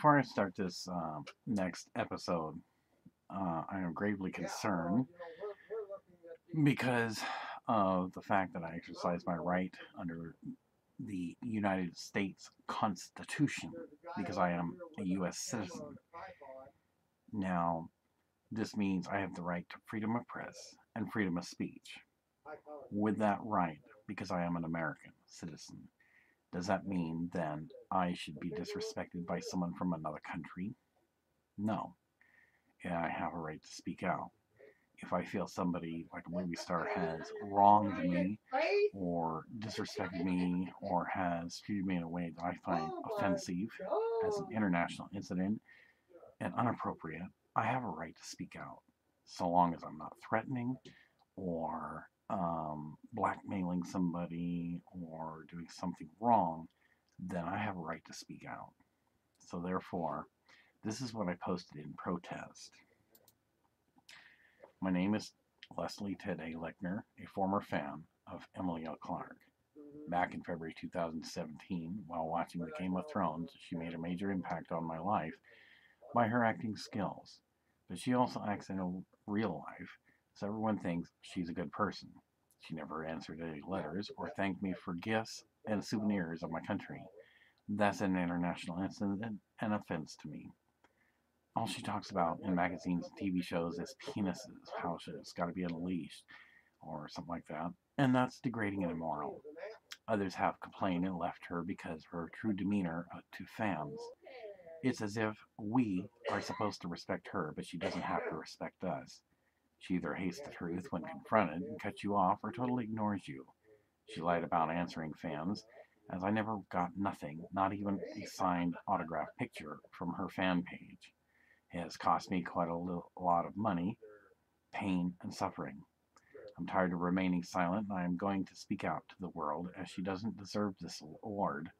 Before I start this uh, next episode, uh, I am gravely concerned because of the fact that I exercise my right under the United States Constitution because I am a U.S. citizen. Now, this means I have the right to freedom of press and freedom of speech. With that right, because I am an American citizen, does that mean then I should be disrespected by someone from another country? No. And I have a right to speak out. If I feel somebody, like a movie star, has wronged me, or disrespected me, or has treated me in a way that I find offensive as an international incident and inappropriate, I have a right to speak out. So long as I'm not threatening or um, blackmailing somebody or doing something wrong, then I have a right to speak out. So therefore, this is what I posted in protest. My name is Leslie Ted A. Lechner, a former fan of Emilia Clarke. Back in February 2017, while watching The Game of Thrones, she made a major impact on my life by her acting skills. But she also acts in real life, so everyone thinks she's a good person. She never answered any letters or thanked me for gifts and souvenirs of my country. That's an international incident and offense to me. All she talks about in magazines and TV shows is penises, how it's got to be unleashed, or something like that. And that's degrading and immoral. Others have complained and left her because of her true demeanor uh, to fans. It's as if we are supposed to respect her, but she doesn't have to respect us. She either hates the truth when confronted and cuts you off, or totally ignores you. She lied about answering fans, as I never got nothing, not even a signed autograph picture from her fan page. It has cost me quite a little, lot of money, pain, and suffering. I'm tired of remaining silent, and I am going to speak out to the world, as she doesn't deserve this award.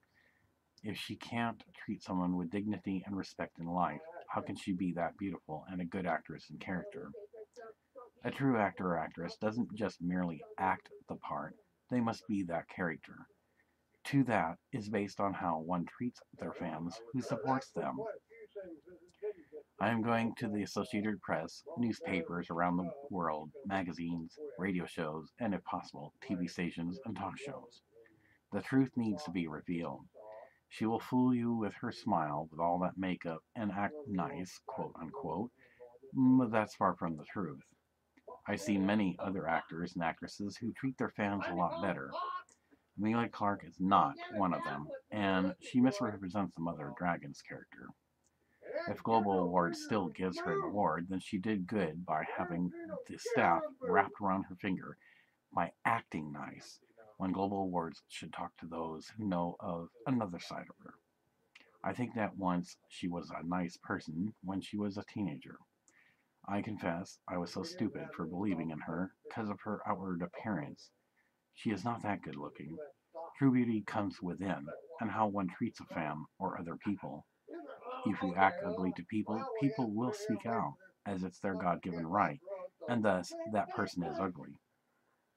If she can't treat someone with dignity and respect in life, how can she be that beautiful and a good actress in character? A true actor or actress doesn't just merely act the part, they must be that character to that is based on how one treats their fans who supports them. I am going to the Associated Press, newspapers around the world, magazines, radio shows, and if possible, TV stations and talk shows. The truth needs to be revealed. She will fool you with her smile, with all that makeup, and act nice, quote unquote, but that's far from the truth. I've seen many other actors and actresses who treat their fans a lot better, Emilia Clarke is not one of them, and she misrepresents the Mother of Dragons character. If Global Awards still gives her an award, then she did good by having the staff wrapped around her finger by acting nice, when Global Awards should talk to those who know of another side of her. I think that once she was a nice person when she was a teenager. I confess I was so stupid for believing in her because of her outward appearance she is not that good looking. True beauty comes within, and how one treats a fan or other people. If you act ugly to people, people will speak out, as it's their God given right, and thus that person is ugly.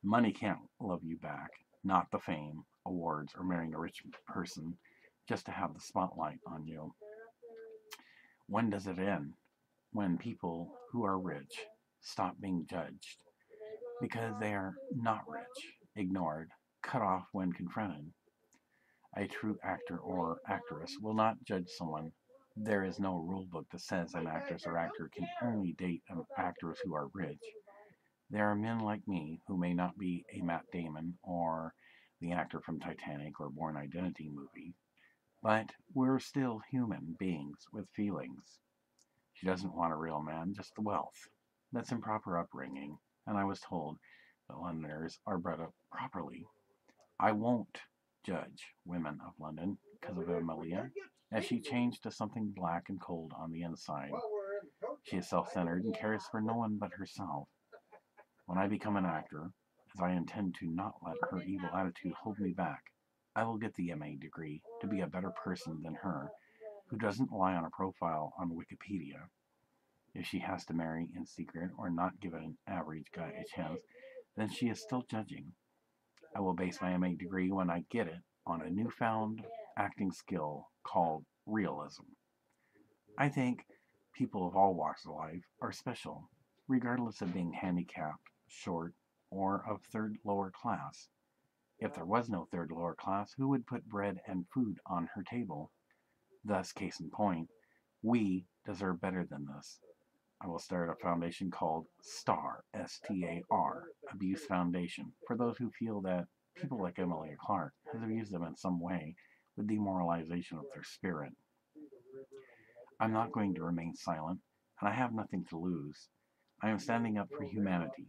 Money can't love you back, not the fame, awards, or marrying a rich person just to have the spotlight on you. When does it end? When people who are rich stop being judged because they are not rich ignored, cut off when confronted. A true actor or actress will not judge someone. There is no rule book that says an actress or actor can only date actors who are rich. There are men like me who may not be a Matt Damon or the actor from Titanic or Bourne Identity movie, but we're still human beings with feelings. She doesn't want a real man, just the wealth. That's improper upbringing, and I was told that Londoners are brought up properly. I won't judge women of London because of Emilia, as she changed to something black and cold on the inside. She is self centered and cares for no one but herself. When I become an actor, as I intend to not let her evil attitude hold me back, I will get the MA degree to be a better person than her, who doesn't lie on a profile on Wikipedia. If she has to marry in secret or not give an average guy a chance, then she is still judging. I will base my MA degree when I get it on a newfound acting skill called realism. I think people of all walks of life are special, regardless of being handicapped, short, or of third lower class. If there was no third lower class, who would put bread and food on her table? Thus, case in point, we deserve better than this. I will start a foundation called STAR, S T A R, Abuse Foundation, for those who feel that people like Emilia Clarke has abused them in some way with demoralization of their spirit. I'm not going to remain silent, and I have nothing to lose. I am standing up for humanity.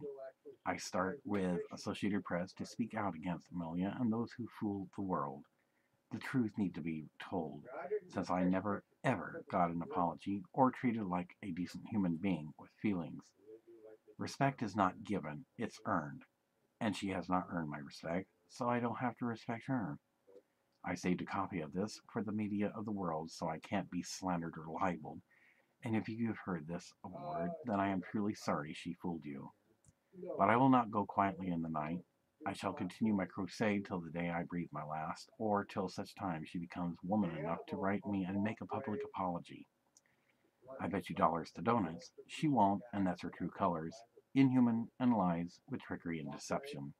I start with Associated Press to speak out against Emilia and those who fool the world. The truth need to be told, since I never ever got an apology or treated like a decent human being with feelings. Respect is not given, it's earned. And she has not earned my respect, so I don't have to respect her. I saved a copy of this for the media of the world so I can't be slandered or libeled. And if you have heard this award, then I am truly sorry she fooled you. But I will not go quietly in the night. I shall continue my crusade till the day I breathe my last, or till such time she becomes woman enough to write me and make a public apology. I bet you dollars to donuts. She won't, and that's her true colors. Inhuman and lies with trickery and deception.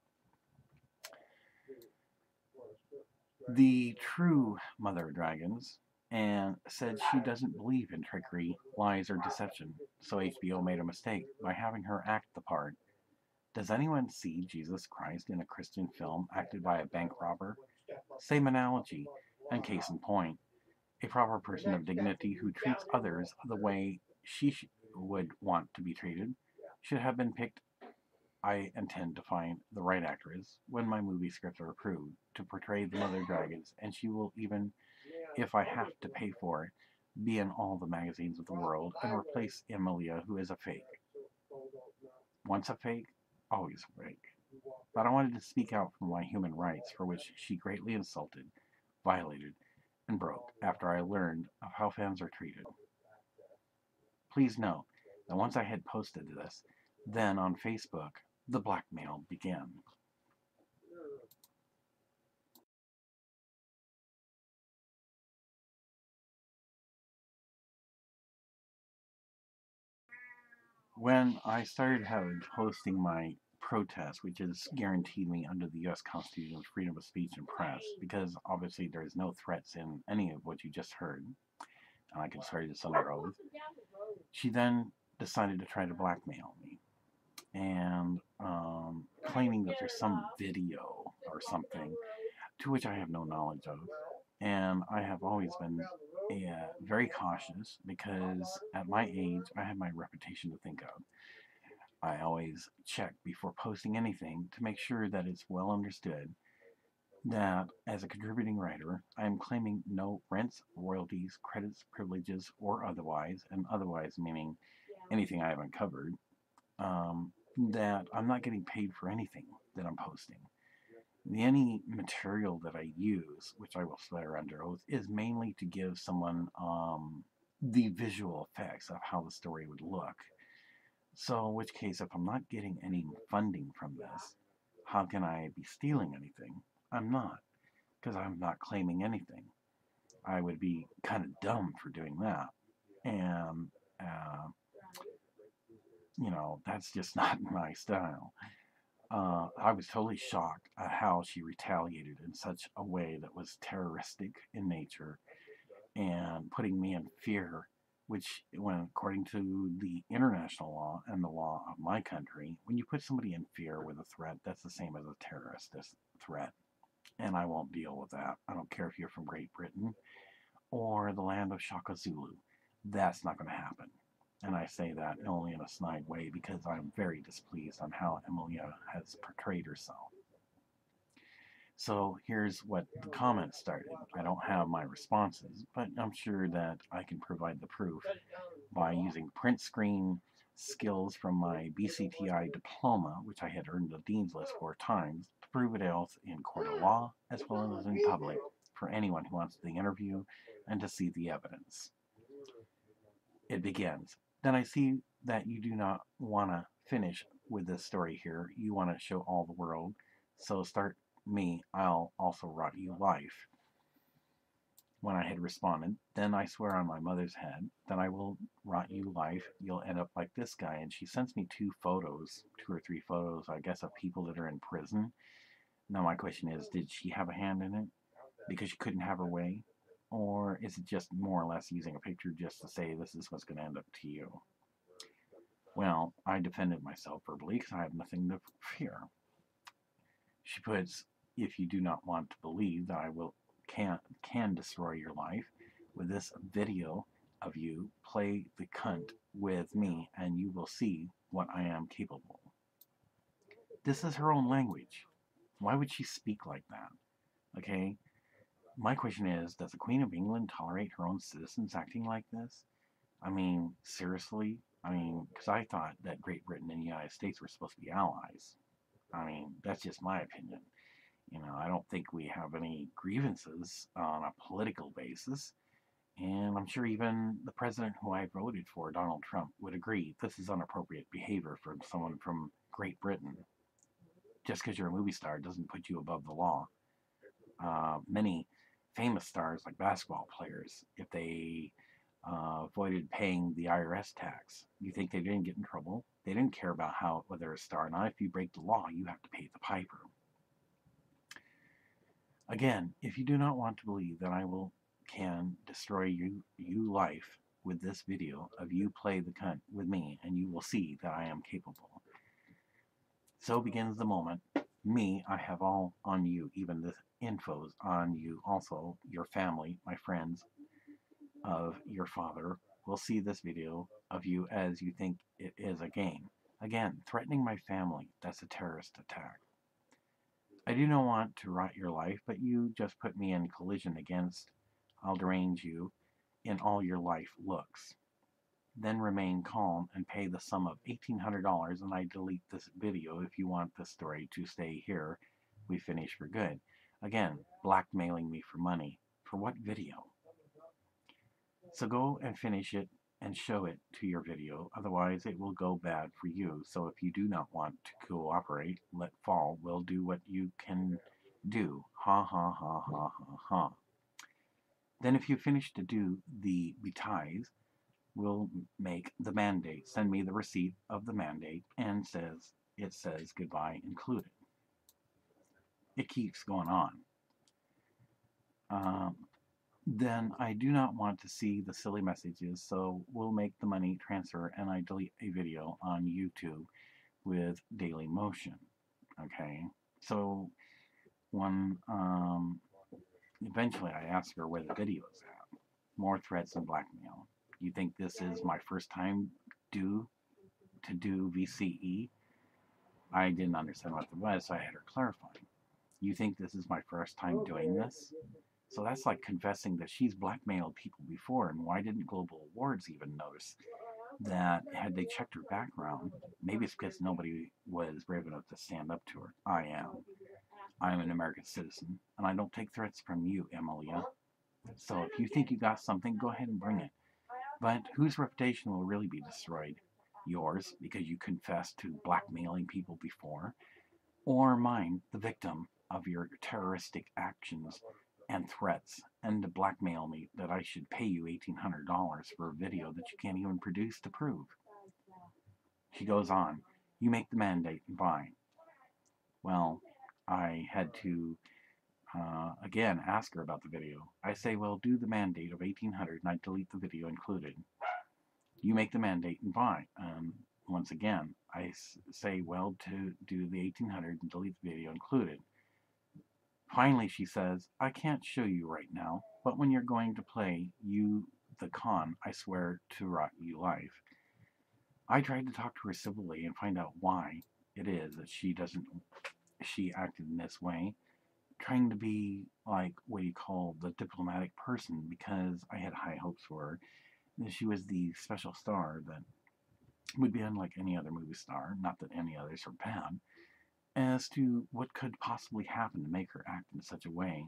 The true mother of dragons and said she doesn't believe in trickery, lies, or deception, so HBO made a mistake by having her act the part. Does anyone see Jesus Christ in a Christian film acted by a bank robber? Same analogy, and case in point. A proper person of dignity who treats others the way she would want to be treated should have been picked. I intend to find the right actress when my movie scripts are approved to portray the Mother Dragons, and she will even if I have to pay for it, be in all the magazines of the world and replace Emilia, who is a fake. Once a fake, always fake. But I wanted to speak out for my human rights, for which she greatly insulted, violated, and broke after I learned of how fans are treated. Please note that once I had posted this, then on Facebook, the blackmail began. When I started having posting my protest, which is guaranteed me under the U.S. Constitution freedom of speech and press, because obviously there's no threats in any of what you just heard, and I can swear this under oath. She then decided to try to blackmail me, and um, claiming that there's some video or something to which I have no knowledge of, and I have always been uh, very cautious because at my age, I have my reputation to think of. I always check before posting anything to make sure that it's well understood that as a contributing writer, I am claiming no rents, royalties, credits, privileges, or otherwise, and otherwise meaning anything I haven't covered, um, that I'm not getting paid for anything that I'm posting any material that I use, which I will swear under oath, is mainly to give someone um, the visual effects of how the story would look. So, in which case, if I'm not getting any funding from this, how can I be stealing anything? I'm not, because I'm not claiming anything. I would be kind of dumb for doing that. And, uh, you know, that's just not my style uh, I was totally shocked at how she retaliated in such a way that was terroristic in nature and putting me in fear, which, when according to the international law and the law of my country, when you put somebody in fear with a threat, that's the same as a terrorist threat. And I won't deal with that. I don't care if you're from Great Britain or the land of Shaka Zulu. That's not going to happen. And I say that only in a snide way because I'm very displeased on how Emilia has portrayed herself. So here's what the comments started. I don't have my responses, but I'm sure that I can provide the proof by using print screen skills from my BCTI diploma, which I had earned the Dean's List four times, to prove it else in court of law as well as in public for anyone who wants the interview and to see the evidence. It begins then I see that you do not want to finish with this story here. You want to show all the world. So start me, I'll also rot you life. When I had responded, then I swear on my mother's head that I will rot you life. You'll end up like this guy. And she sends me two photos, two or three photos, I guess, of people that are in prison. Now my question is, did she have a hand in it? Because she couldn't have her way? Or is it just more or less using a picture just to say this is what's going to end up to you? Well, I defended myself verbally because I have nothing to fear. She puts, if you do not want to believe that I will can can destroy your life with this video of you play the cunt with me and you will see what I am capable. This is her own language. Why would she speak like that? Okay? My question is, does the Queen of England tolerate her own citizens acting like this? I mean, seriously? I mean, because I thought that Great Britain and the United States were supposed to be allies. I mean, that's just my opinion. You know, I don't think we have any grievances on a political basis. And I'm sure even the president who I voted for, Donald Trump, would agree this is inappropriate behavior from someone from Great Britain. just because you're a movie star doesn't put you above the law. Uh, many famous stars, like basketball players, if they uh, avoided paying the IRS tax, you think they didn't get in trouble? They didn't care about how whether a star or not. If you break the law, you have to pay the piper. Again, if you do not want to believe that I will can destroy you you life with this video of you play the cunt with me, and you will see that I am capable. So begins the moment. Me, I have all on you, even the infos on you, also your family, my friends, of your father will see this video of you as you think it is a game. Again, threatening my family, that's a terrorist attack. I do not want to rot your life, but you just put me in collision against. I'll derange you in all your life looks. Then remain calm and pay the sum of $1,800 and I delete this video if you want the story to stay here. We finish for good. Again, blackmailing me for money. For what video? So go and finish it and show it to your video, otherwise it will go bad for you. So if you do not want to cooperate, let fall. We'll do what you can do. Ha ha ha ha ha ha. Then if you finish to do the betize, we'll make the mandate. Send me the receipt of the mandate and says it says goodbye included. It keeps going on. Um, then I do not want to see the silly messages, so we'll make the money transfer and I delete a video on YouTube with Daily Motion. Okay, so when um, eventually I ask her where the video is at. More threats and blackmail. You think this is my first time do to do VCE? I didn't understand what it was, so I had her clarify. You think this is my first time doing this? So that's like confessing that she's blackmailed people before, and why didn't Global Awards even notice that had they checked her background? Maybe it's because nobody was brave enough to stand up to her. I am. I'm an American citizen, and I don't take threats from you, Emilia. So if you think you got something, go ahead and bring it. But whose reputation will really be destroyed? Yours, because you confessed to blackmailing people before, or mine, the victim of your terroristic actions and threats and to blackmail me that I should pay you $1,800 for a video that you can't even produce to prove. She goes on, you make the mandate and fine. Well, I had to, uh, again, ask her about the video. I say, well, do the mandate of 1800 and I delete the video included. You make the mandate and fine. Um, once again, I say, well, to do the 1800 and delete the video included. Finally, she says, I can't show you right now, but when you're going to play you the con, I swear to rot you life. I tried to talk to her civilly and find out why it is that she doesn't, she acted in this way, trying to be like what you call the diplomatic person because I had high hopes for her. She was the special star that would be unlike any other movie star, not that any others are bad as to what could possibly happen to make her act in such a way.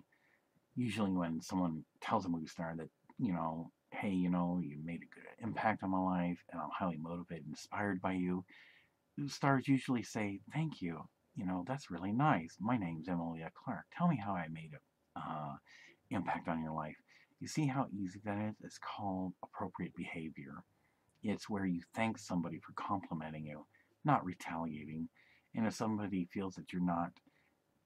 Usually, when someone tells a movie star that, you know, hey, you know, you made a good impact on my life and I'm highly motivated and inspired by you, stars usually say, thank you. You know, that's really nice. My name's Emilia Clarke. Tell me how I made an uh, impact on your life. You see how easy that is? It's called appropriate behavior. It's where you thank somebody for complimenting you, not retaliating. And if somebody feels that you're not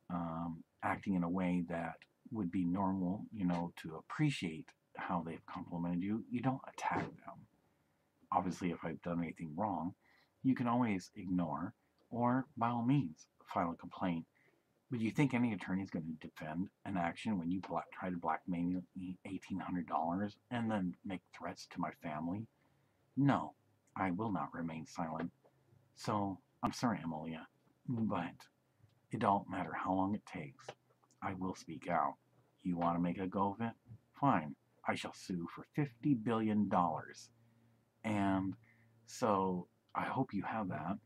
um, acting in a way that would be normal, you know, to appreciate how they've complimented you, you don't attack them. Obviously, if I've done anything wrong, you can always ignore or, by all means, file a complaint. But you think any attorney is going to defend an action when you black, try to blackmail me $1,800 and then make threats to my family? No, I will not remain silent. So, I'm sorry, Emilia. But it don't matter how long it takes. I will speak out. You want to make a go of it? Fine. I shall sue for $50 billion. And so I hope you have that.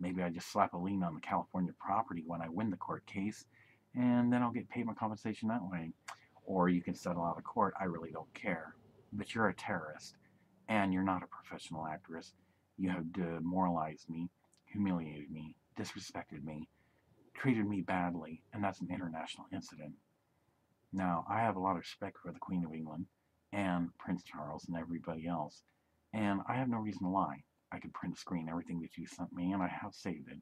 Maybe I just slap a lien on the California property when I win the court case, and then I'll get paid my compensation that way. Or you can settle out of court. I really don't care. But you're a terrorist, and you're not a professional actress. You have demoralized me, humiliated me, disrespected me, treated me badly, and that's an international incident. Now, I have a lot of respect for the Queen of England and Prince Charles and everybody else, and I have no reason to lie. I could print screen everything that you sent me, and I have saved it.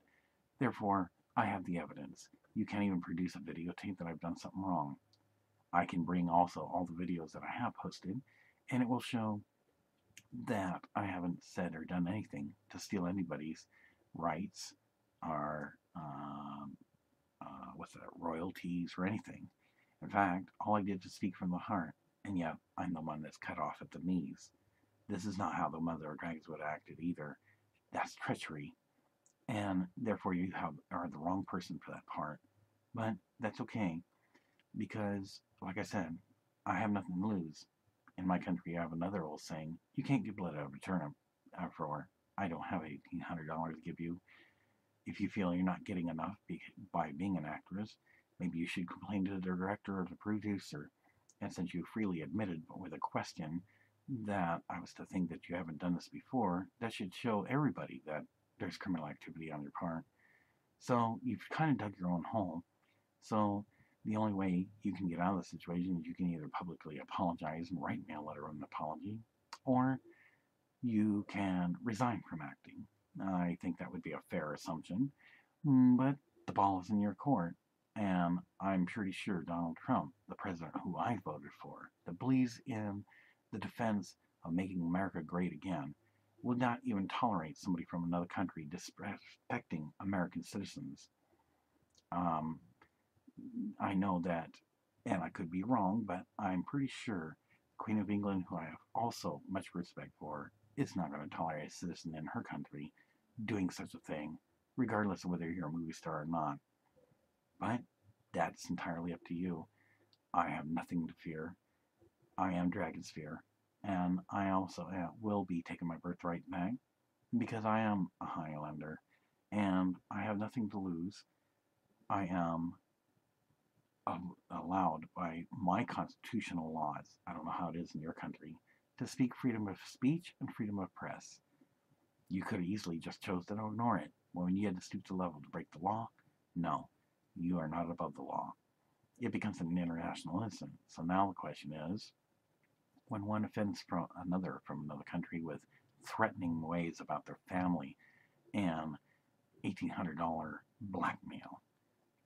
Therefore, I have the evidence. You can't even produce a videotape that I've done something wrong. I can bring also all the videos that I have posted, and it will show that I haven't said or done anything to steal anybody's rights or um, uh, royalties or anything. In fact, all I did was speak from the heart, and yet I'm the one that's cut off at the knees. This is not how the mother of dragons would have acted either. That's treachery, and therefore you have are the wrong person for that part. But that's okay, because like I said, I have nothing to lose. In my country, I have another old saying: "You can't get blood out of a turnip." Therefore, I don't have eighteen hundred dollars to give you. If you feel you're not getting enough by being an actress, maybe you should complain to the director or the producer. And since you freely admitted, but with a question, that I was to think that you haven't done this before, that should show everybody that there's criminal activity on your part. So you've kind of dug your own hole. So the only way you can get out of the situation is you can either publicly apologize and write me a letter of an apology, or you can resign from acting. I think that would be a fair assumption, mm, but the ball is in your court. And I'm pretty sure Donald Trump, the president who I voted for, that believes in the defense of making America great again, would not even tolerate somebody from another country disrespecting American citizens. Um, I know that, and I could be wrong, but I'm pretty sure Queen of England, who I have also much respect for, is not going to tolerate a citizen in her country doing such a thing, regardless of whether you're a movie star or not. But that's entirely up to you. I have nothing to fear. I am Dragonsphere, and I also uh, will be taking my birthright back because I am a Highlander, and I have nothing to lose. I am um, allowed by my constitutional laws, I don't know how it is in your country, to speak freedom of speech and freedom of press. You could have easily just chosen to ignore it. When you had to stoop to level to break the law, no you are not above the law. It becomes an international incident. So now the question is, when one offends from another from another country with threatening ways about their family and $1,800 blackmail,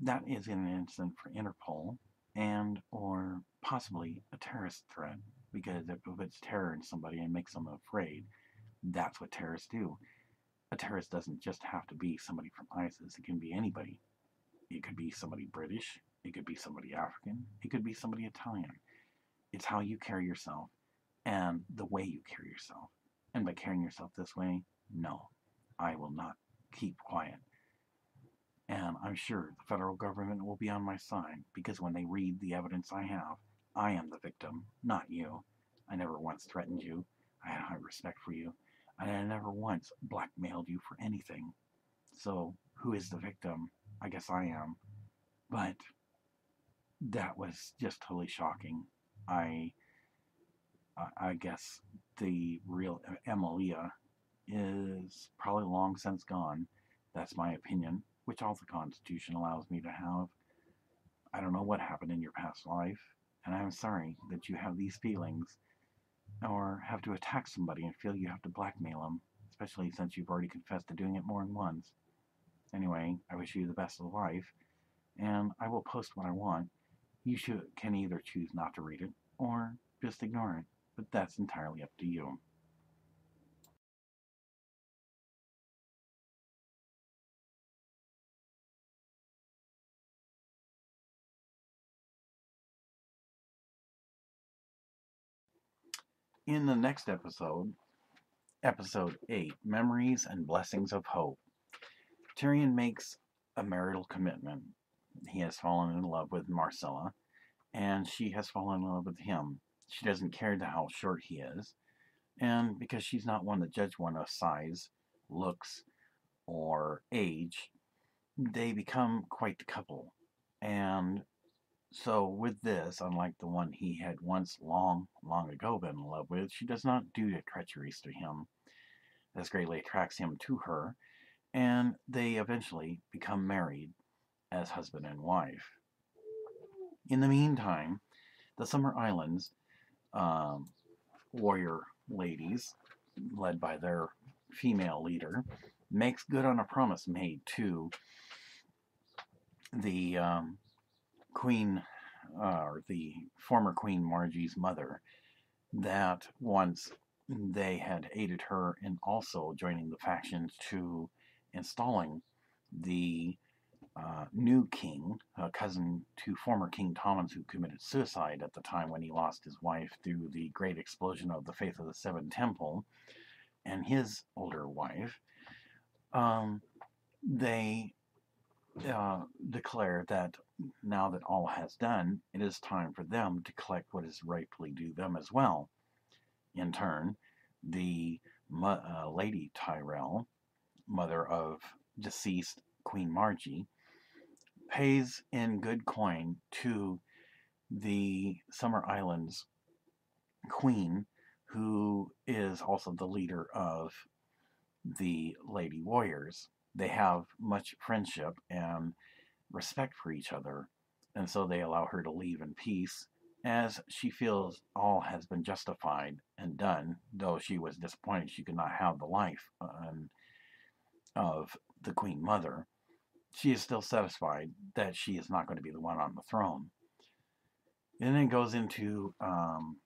that is an incident for Interpol and or possibly a terrorist threat because if it's terror in somebody and makes them afraid, that's what terrorists do. A terrorist doesn't just have to be somebody from ISIS, it can be anybody. It could be somebody British. It could be somebody African. It could be somebody Italian. It's how you carry yourself and the way you carry yourself. And by carrying yourself this way, no, I will not keep quiet. And I'm sure the federal government will be on my side because when they read the evidence I have, I am the victim, not you. I never once threatened you. I had high respect for you. And I never once blackmailed you for anything. So, who is the victim? I guess I am. But that was just totally shocking. I I guess the real Emilia is probably long since gone. That's my opinion, which all the Constitution allows me to have. I don't know what happened in your past life, and I'm sorry that you have these feelings or have to attack somebody and feel you have to blackmail them, especially since you've already confessed to doing it more than once. Anyway, I wish you the best of life, and I will post what I want. You should, can either choose not to read it or just ignore it, but that's entirely up to you. In the next episode, episode 8 Memories and Blessings of Hope, Tyrion makes a marital commitment. He has fallen in love with Marcella, and she has fallen in love with him. She doesn't care how short he is, and because she's not one to judge one of size, looks, or age, they become quite the couple. And so, with this, unlike the one he had once long, long ago been in love with, she does not do the treacheries to him. This greatly attracts him to her, and they eventually become married. As husband and wife. In the meantime, the Summer Islands um, warrior ladies, led by their female leader, makes good on a promise made to the um, Queen, uh, or the former Queen Margie's mother, that once they had aided her in also joining the factions to installing the uh, new king, a cousin to former King Thomas, who committed suicide at the time when he lost his wife through the great explosion of the Faith of the Seven Temple, and his older wife, um, they uh, declare that now that all has done, it is time for them to collect what is rightfully due them as well. In turn, the uh, Lady Tyrell, mother of deceased Queen Margie, pays in good coin to the Summer Islands queen, who is also the leader of the Lady Warriors. They have much friendship and respect for each other, and so they allow her to leave in peace as she feels all has been justified and done, though she was disappointed she could not have the life um, of the Queen Mother she is still satisfied that she is not going to be the one on the throne. And then it goes into um,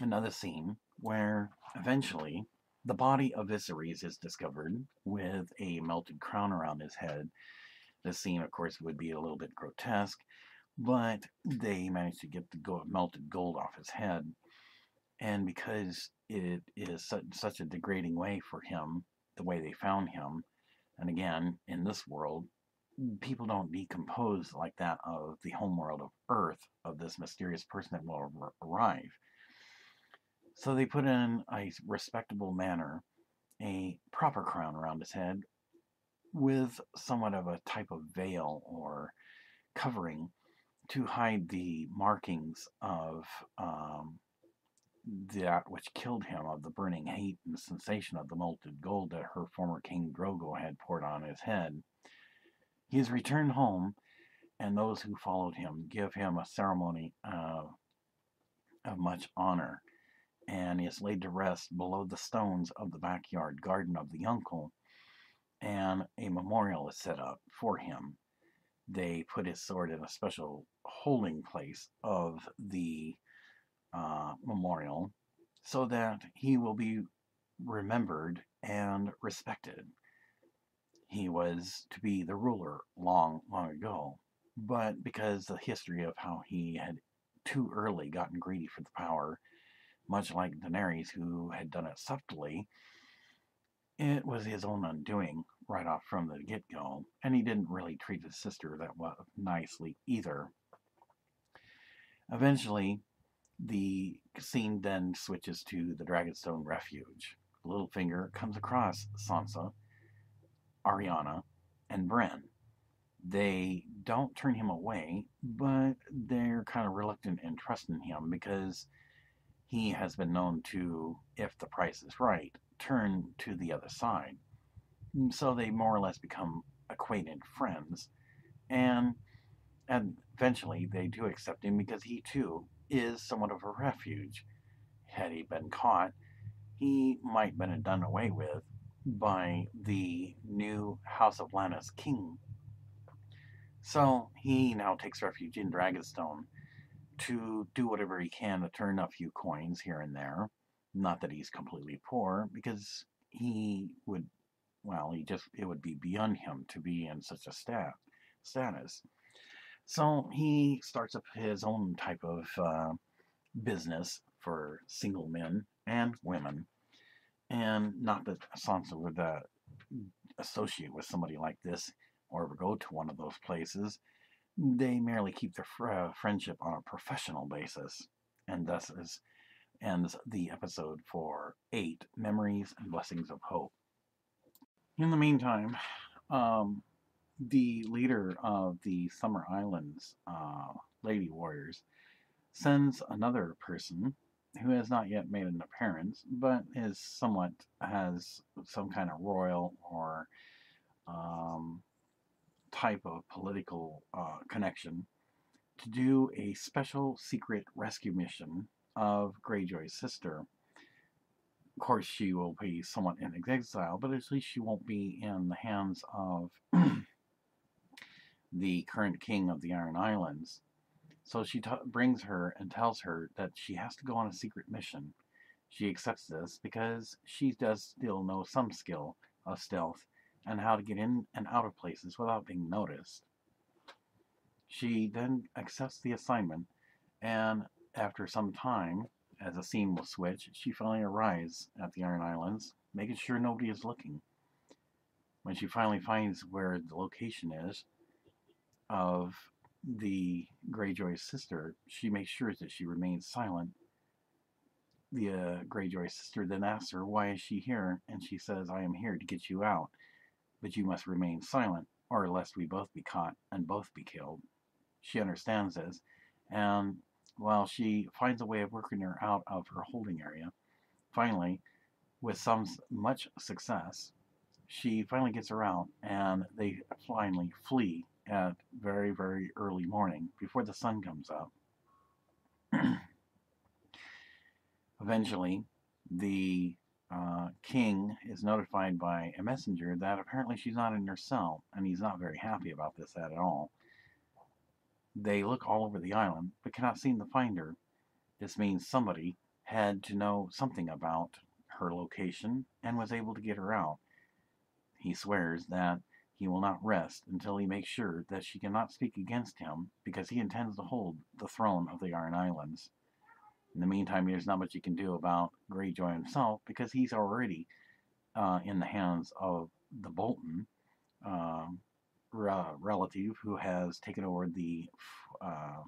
another scene where eventually the body of Viserys is discovered with a melted crown around his head. The scene, of course, would be a little bit grotesque, but they managed to get the gold, melted gold off his head. And because it is such, such a degrading way for him, the way they found him, and again, in this world, people don't decompose like that of the homeworld of Earth, of this mysterious person that will arrive. So they put in a respectable manner a proper crown around his head with somewhat of a type of veil or covering to hide the markings of um, that which killed him, of the burning hate and sensation of the molten gold that her former king Drogo had poured on his head. He is returned home, and those who followed him give him a ceremony of, of much honor, and is laid to rest below the stones of the backyard garden of the uncle, and a memorial is set up for him. They put his sword in a special holding place of the uh, memorial so that he will be remembered and respected. He was to be the ruler long, long ago, but because the history of how he had too early gotten greedy for the power, much like Daenerys, who had done it subtly, it was his own undoing right off from the get go, and he didn't really treat his sister that well, nicely either. Eventually, the scene then switches to the Dragonstone Refuge. Littlefinger comes across Sansa, Arianna, and Bren. They don't turn him away, but they're kind of reluctant in trusting him because he has been known to, if the price is right, turn to the other side. Mm, so they more or less become acquainted friends, and and eventually they do accept him because he too is somewhat of a refuge. Had he been caught, he might have been done away with by the new House of Lannis king. So he now takes refuge in Dragonstone to do whatever he can to turn a few coins here and there. Not that he's completely poor, because he would, well, he just, it would be beyond him to be in such a stat, status. So he starts up his own type of uh, business for single men and women. And not that Sansa would uh, associate with somebody like this or ever go to one of those places. They merely keep their fr- uh, friendship on a professional basis. And thus is, ends the episode for 8 Memories and Blessings of Hope. In the meantime, um, the leader of the Summer Islands uh, Lady Warriors sends another person who has not yet made an appearance, but is somewhat has some kind of royal or um, type of political uh, connection to do a special secret rescue mission of Greyjoy's sister. Of course, she will be somewhat in exile, but at least she won't be in the hands of the current king of the Iron Islands. So she brings her and tells her that she has to go on a secret mission. She accepts this because she does still know some skill of stealth and how to get in and out of places without being noticed. She then accepts the assignment, and after some time, as a scene will switch, she finally arrives at the Iron Islands, making sure nobody is looking. When she finally finds where the location is of the Greyjoy's sister, she makes sure that she remains silent. The uh, Greyjoy sister then asks her, Why is she here? And she says, I am here to get you out but you must remain silent, or lest we both be caught and both be killed. She understands this, and while she finds a way of working her out of her holding area, finally, with some much success, she finally gets her out, and they finally flee at very, very early morning before the sun comes up. Eventually, the uh, King is notified by a messenger that apparently she's not in her cell, and he's not very happy about this at all. They look all over the island, but cannot seem to find her. This means somebody had to know something about her location and was able to get her out. He swears that he will not rest until he makes sure that she cannot speak against him because he intends to hold the throne of the Iron Islands. In the meantime, there's not much you can do about Greyjoy himself because he's already uh, in the hands of the Bolton uh, relative who has taken over the uh,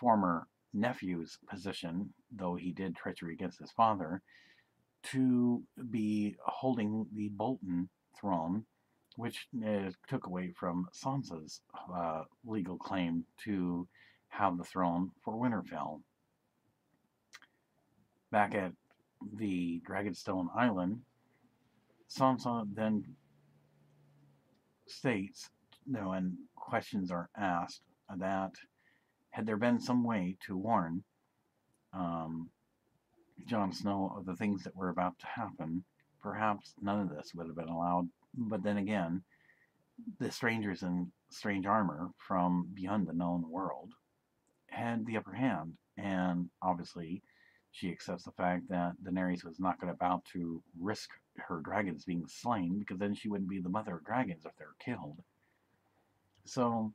former nephew's position, though he did treachery against his father, to be holding the Bolton throne, which uh, took away from Sansa's uh, legal claim to have the throne for Winterfell back at the Dragonstone Island, Sansa then states, you know, and questions are asked that had there been some way to warn um, Jon Snow of the things that were about to happen, perhaps none of this would have been allowed. But then again, the strangers in strange armor from beyond the known world had the upper hand, and obviously she accepts the fact that Daenerys was not going about to risk her dragons being slain because then she wouldn't be the mother of dragons if they're killed. So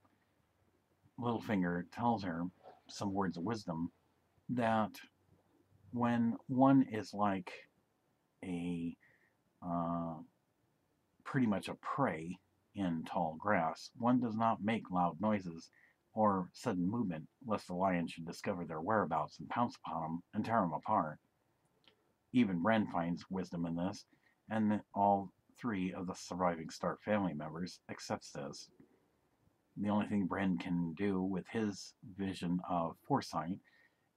Littlefinger tells her some words of wisdom that when one is like a uh, pretty much a prey in tall grass, one does not make loud noises or sudden movement, lest the lion should discover their whereabouts and pounce upon them and tear them apart. Even Bran finds wisdom in this, and all three of the surviving Stark family members accepts this. The only thing Bran can do with his vision of foresight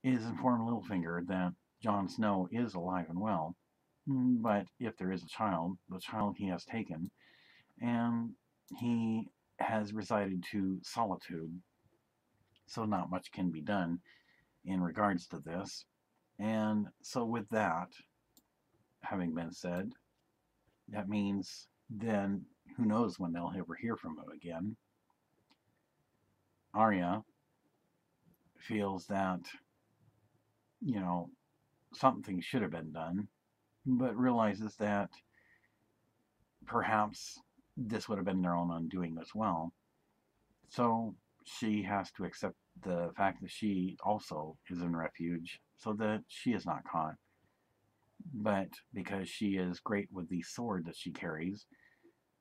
is inform Littlefinger that Jon Snow is alive and well, Mm, but if there is a child, the child he has taken, and he has resided to solitude so not much can be done in regards to this. And so with that having been said, that means then who knows when they'll ever hear from him again. Arya feels that, you know, something should have been done, but realizes that perhaps this would have been their own undoing as well. So she has to accept the fact that she also is in refuge so that she is not caught. But because she is great with the sword that she carries,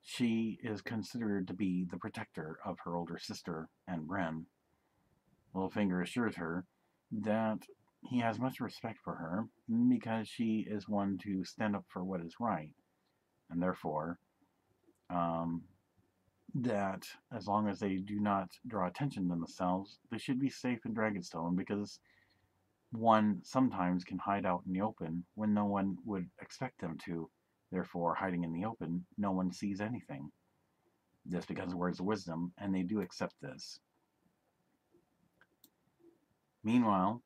she is considered to be the protector of her older sister and Bren. Littlefinger assures her that he has much respect for her because she is one to stand up for what is right, and therefore um, that as long as they do not draw attention to themselves, they should be safe in Dragonstone because one sometimes can hide out in the open when no one would expect them to. Therefore, hiding in the open, no one sees anything. This because of words of wisdom, and they do accept this. Meanwhile,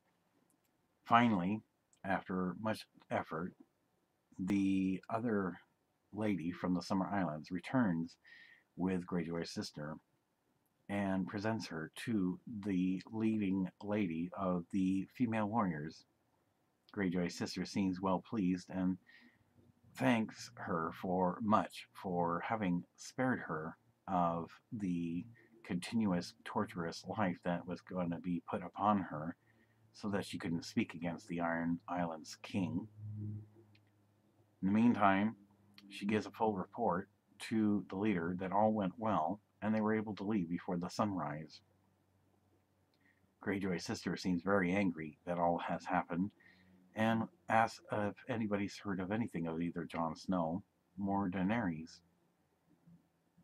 finally, after much effort, the other lady from the Summer Islands returns with Greyjoy's sister and presents her to the leading lady of the female warriors. Greyjoy's sister seems well pleased and thanks her for much for having spared her of the continuous torturous life that was going to be put upon her so that she couldn't speak against the Iron Islands king. In the meantime, she gives a full report to the leader that all went well and they were able to leave before the sunrise. Greyjoy's sister seems very angry that all has happened and asks if anybody's heard of anything of either Jon Snow or Daenerys.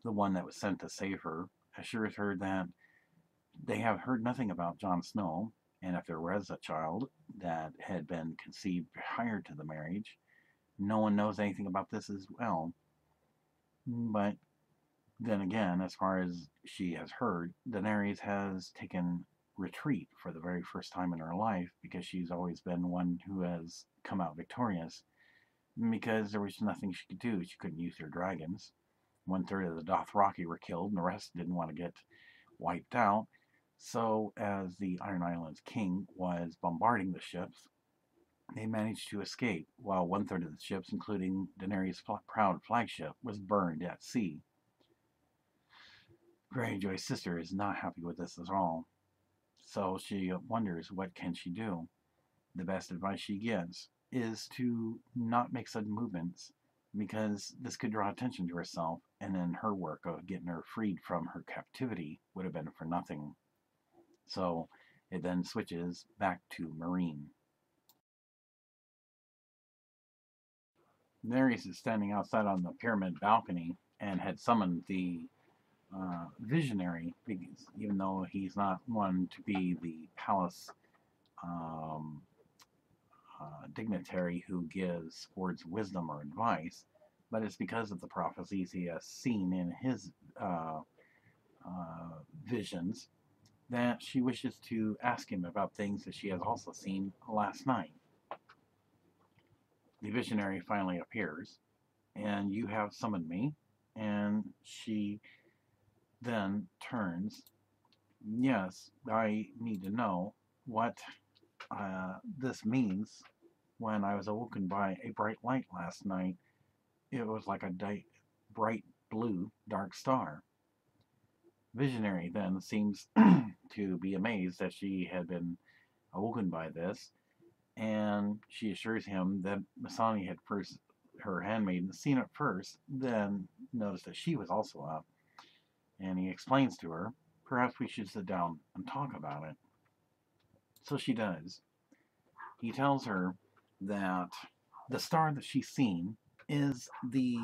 The one that was sent to save her assures her that they have heard nothing about Jon Snow, and if there was a child that had been conceived prior to the marriage, no one knows anything about this as well. But then again, as far as she has heard, Daenerys has taken retreat for the very first time in her life because she's always been one who has come out victorious because there was nothing she could do. She couldn't use her dragons. One third of the Dothraki were killed, and the rest didn't want to get wiped out. So, as the Iron Islands king was bombarding the ships, they managed to escape, while one third of the ships, including Daenerys' proud flagship, was burned at sea. Greyjoy's sister is not happy with this at all, so she wonders what can she do. The best advice she gets is to not make sudden movements because this could draw attention to herself and then her work of getting her freed from her captivity would have been for nothing. So it then switches back to Meereen. Daenerys is standing outside on the pyramid balcony and had summoned the uh, visionary, because even though he's not one to be the palace um, uh, dignitary who gives words wisdom or advice, but it's because of the prophecies he has seen in his uh, uh, visions that she wishes to ask him about things that she has also seen last night. The visionary finally appears, and you have summoned me, and she then turns, yes, I need to know what uh, this means when I was awoken by a bright light last night. It was like a bright blue dark star. Visionary then seems to be amazed that she had been awoken by this, and she assures him that Missandei had first, her handmaiden, seen it first, then noticed that she was also up and he explains to her, perhaps we should sit down and talk about it. So she does. He tells her that the star that she's seen is the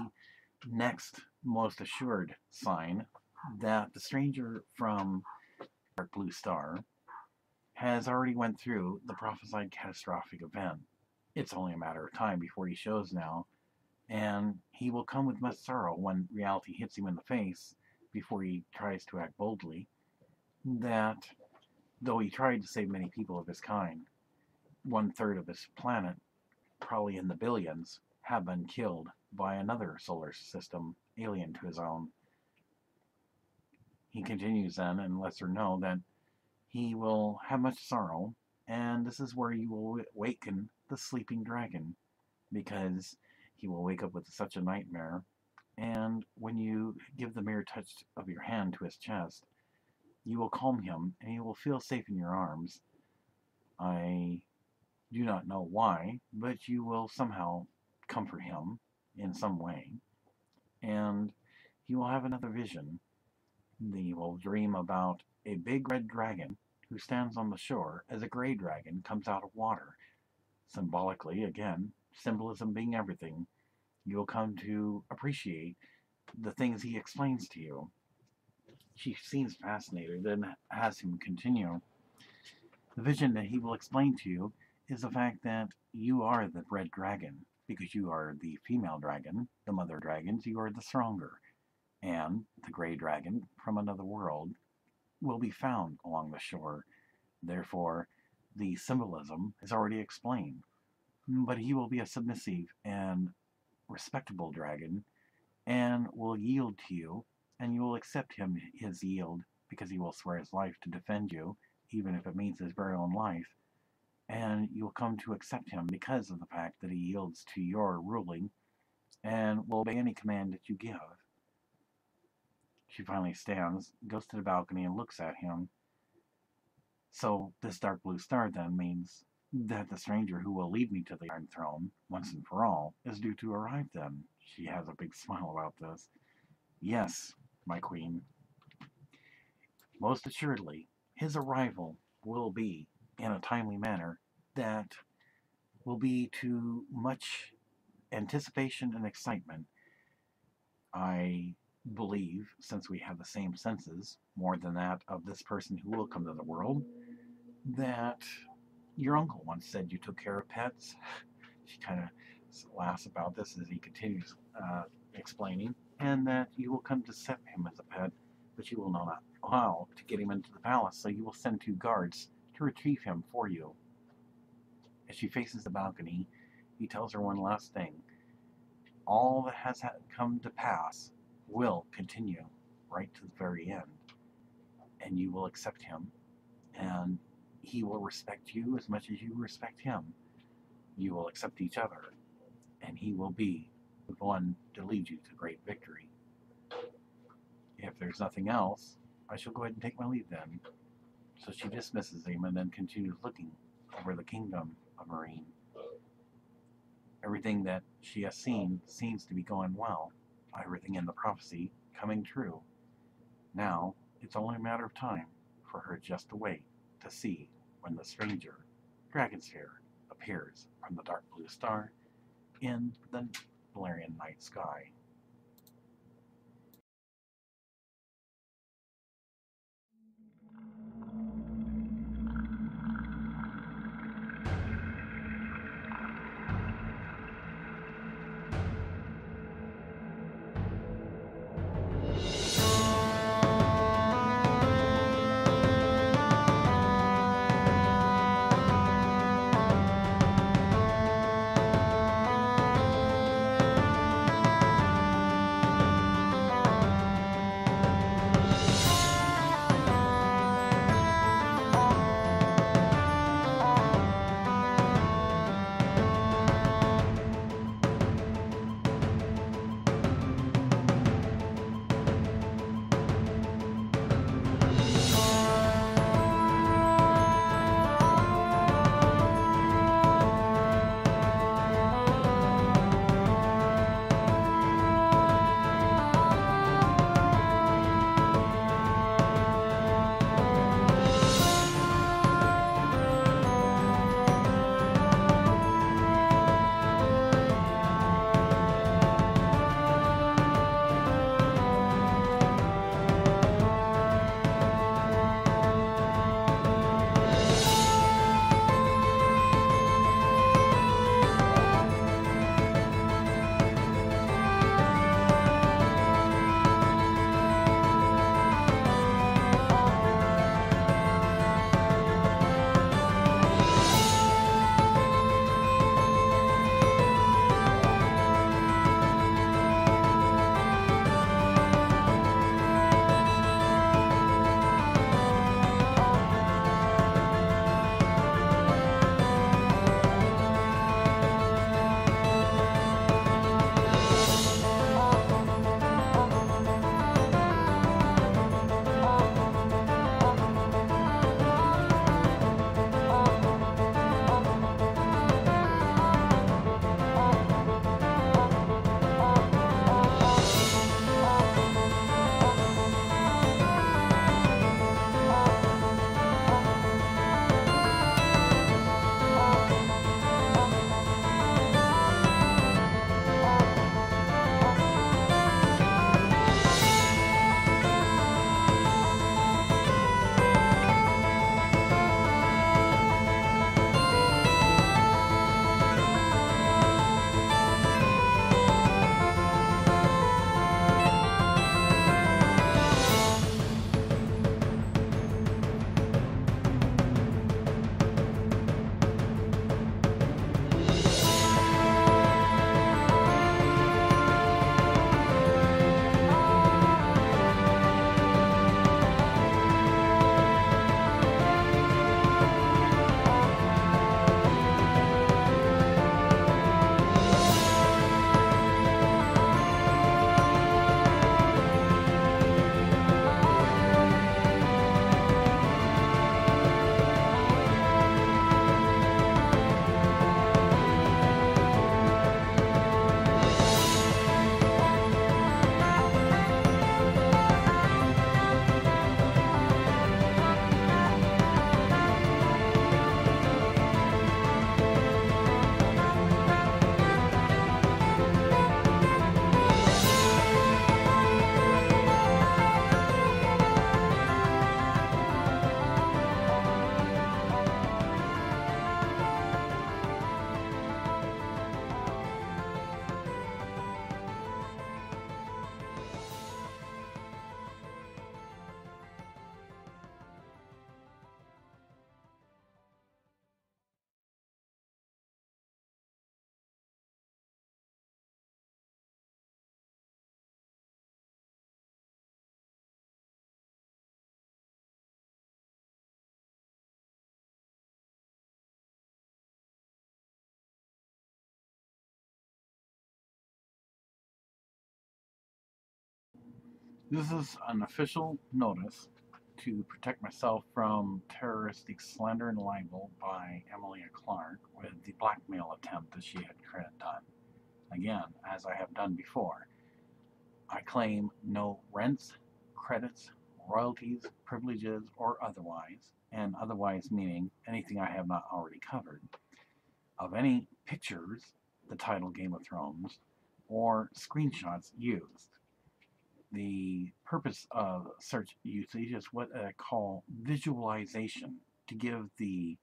next most assured sign that the stranger from Dark Blue Star has already went through the prophesied catastrophic event. It's only a matter of time before he shows now, and he will come with much sorrow when reality hits him in the face before he tries to act boldly, that though he tried to save many people of his kind, one third of his planet, probably in the billions, have been killed by another solar system alien to his own. He continues then and lets her know that he will have much sorrow, and this is where you will waken the sleeping dragon, because he will wake up with such a nightmare and when you give the mere touch of your hand to his chest, you will calm him and he will feel safe in your arms. I do not know why, but you will somehow comfort him in some way. And he will have another vision. He will dream about a big red dragon who stands on the shore as a gray dragon comes out of water. Symbolically, again, symbolism being everything, you'll come to appreciate the things he explains to you. She seems fascinated and has him continue. The vision that he will explain to you is the fact that you are the red dragon, because you are the female dragon, the mother dragons, you are the stronger. And the gray dragon from another world will be found along the shore. Therefore, the symbolism is already explained. But he will be a submissive and respectable dragon and will yield to you, and you will accept him his yield because he will swear his life to defend you, even if it means his very own life. And you will come to accept him because of the fact that he yields to your ruling and will obey any command that you give. She finally stands, goes to the balcony, and looks at him. So, this dark blue star then means that the stranger who will lead me to the Iron Throne, once and for all, is due to arrive then. She has a big smile about this. Yes, my queen. Most assuredly, his arrival will be in a timely manner that will be to much anticipation and excitement. I believe, since we have the same senses, more than that of this person who will come to the world, that your uncle once said you took care of pets. She kind of laughs about this as he continues uh, explaining, and that you will come to set him as a pet, but you will know not allow to get him into the palace, so you will send two guards to retrieve him for you. As she faces the balcony, he tells her one last thing. All that has come to pass will continue right to the very end, and you will accept him, and he will respect you as much as you respect him. You will accept each other, and he will be the one to lead you to great victory. If there's nothing else, I shall go ahead and take my leave then. So she dismisses him and then continues looking over the kingdom of Meereen. Everything that she has seen seems to be going well, everything in the prophecy coming true. Now, it's only a matter of time for her just to wait to see when the stranger, Dragonsphere, appears from the dark blue star in the Valyrian night sky. This is an official notice to protect myself from terroristic slander and libel by Emilia Clarke with the blackmail attempt that she had done. Again, as I have done before, I claim no rents, credits, royalties, privileges, or otherwise, and otherwise meaning anything I have not already covered, of any pictures, the title Game of Thrones, or screenshots used. The purpose of search usage is what I call visualization to give the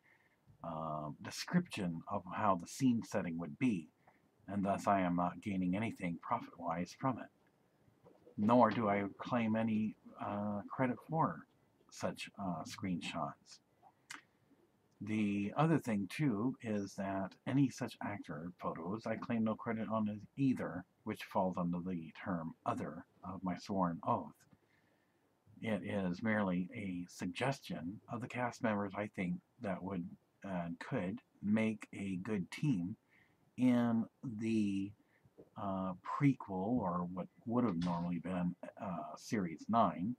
uh, description of how the scene setting would be, and thus I am not gaining anything profit wise from it. Nor do I claim any uh, credit for such uh, screenshots. The other thing, too, is that any such actor photos I claim no credit on either, which falls under the term other of my sworn oath. It is merely a suggestion of the cast members I think that would and uh, could make a good team in the uh, prequel, or what would have normally been uh, Series 9,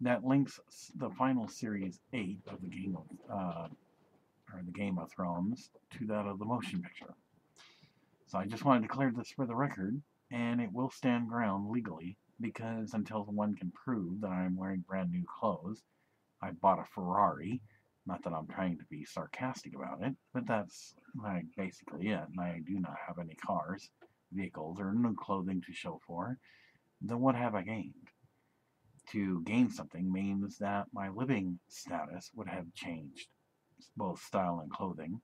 that links the final Series 8 of the Game of uh, or the Game of Thrones to that of the motion picture. So I just want to declare this for the record, and it will stand ground legally because until one can prove that I'm wearing brand new clothes, I bought a Ferrari. Not that I'm trying to be sarcastic about it, but that's like basically it. And I do not have any cars, vehicles, or new clothing to show for. Then what have I gained? To gain something means that my living status would have changed both style and clothing,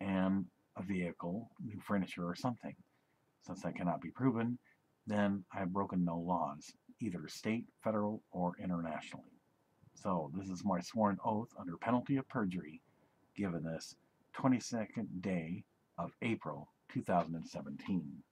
and a vehicle, new furniture, or something. Since that cannot be proven, then I have broken no laws, either state, federal, or internationally. So this is my sworn oath under penalty of perjury, given this 22nd day of April 2017.